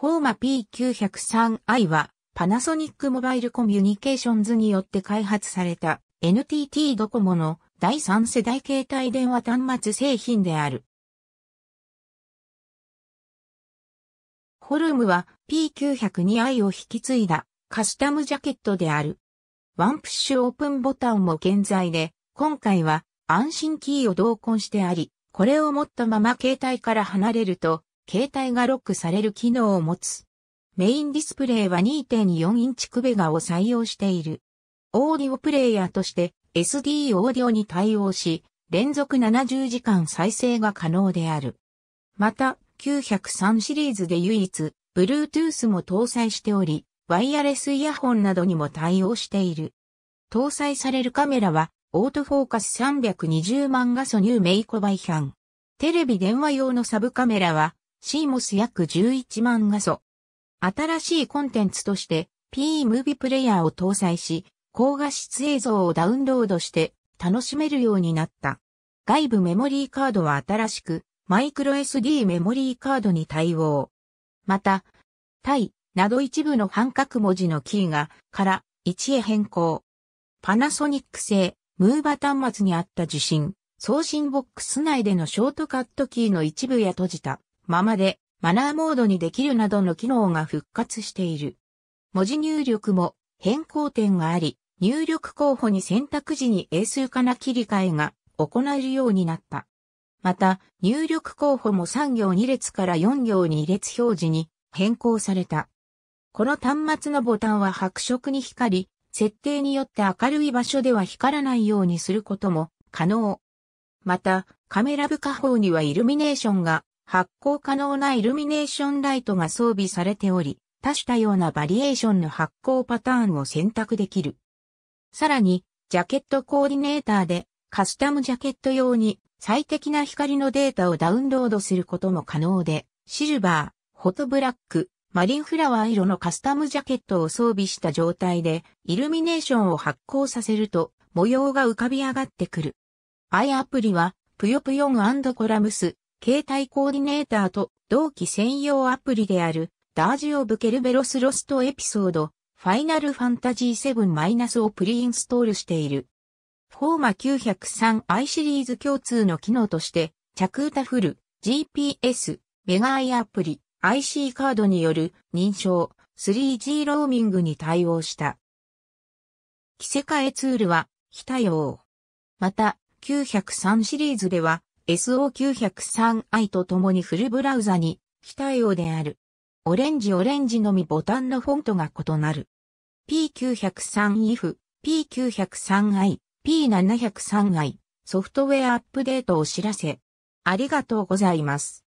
フォーマ P903i はパナソニックモバイルコミュニケーションズによって開発された NTT ドコモの第3世代携帯電話端末製品である。フォルムは P902i を引き継いだカスタムジャケットである。ワンプッシュオープンボタンも現在で、今回は安心キーを同梱してあり、これを持ったまま携帯から離れると、携帯がロックされる機能を持つ。メインディスプレイは2.4インチクベガを採用している。オーディオプレイヤーとして SD オーディオに対応し、連続70時間再生が可能である。また、903シリーズで唯一、Bluetooth も搭載しており、ワイヤレスイヤホンなどにも対応している。搭載されるカメラは、オートフォーカス320万画素ニューメイコバイヒャン。テレビ電話用のサブカメラは、CMOS 約11万画素。新しいコンテンツとして P ムービープレイヤーを搭載し、高画質映像をダウンロードして楽しめるようになった。外部メモリーカードは新しく、マイクロ SD メモリーカードに対応。また、タイなど一部の半角文字のキーが、から1へ変更。パナソニック製、ムーバ端末にあった受信、送信ボックス内でのショートカットキーの一部や閉じたままでマナーモードにできるなどの機能が復活している。文字入力も変更点があり、入力候補に選択時に英数化な切り替えが行えるようになった。また、入力候補も3行2列から4行2列表示に変更された。この端末のボタンは白色に光り、設定によって明るい場所では光らないようにすることも可能。また、カメラ部下方にはイルミネーションが発光可能なイルミネーションライトが装備されており、多種多様なバリエーションの発光パターンを選択できる。さらに、ジャケットコーディネーターでカスタムジャケット用に最適な光のデータをダウンロードすることも可能で、シルバー、ホトブラック、マリンフラワー色のカスタムジャケットを装備した状態で、イルミネーションを発光させると、模様が浮かび上がってくる。アイアプリは、ぷよぷよんコラムス、携帯コーディネーターと同期専用アプリであるダージオブケルベロスロストエピソードファイナルファンタジー 7- をプリインストールしている。フォーマ 903i シリーズ共通の機能として、着歌フル、GPS、メガアイアプリ、IC カードによる認証、3G ローミングに対応した。着せ替えツールは非対応。また、903シリーズでは SO903i と共にフルブラウザに非対応である。オレンジオレンジのみボタンのフォントが異なる。P903if、P903i、P703i、ソフトウェアアップデートを知らせ。ありがとうございます。